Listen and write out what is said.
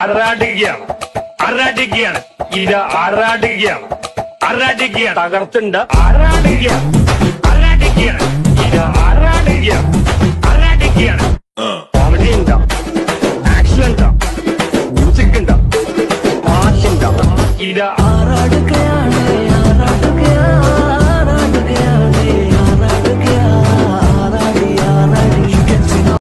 അറാടിക്കുകയാണ് അറാടിക്കുകയാണ് ഇത് അറാടിക്കുകയാണ് അറാടിക്കുകയാണ് തകർത്തുണ്ട്. അറാടിക്കുകയാണ് അറാടിക്കുകയാണ് ഇത് അറാടിക്കുകയാണ് അറാടിക്കുകയാണ് കോമഡി ഉണ്ടോ ആക്ഷൻ ഉണ്ടോ മ്യൂസിക് ഉണ്ടോ പാട്ടുണ്ടോ? ഇത് ആറാടുകയാണ്